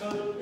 So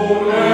holy.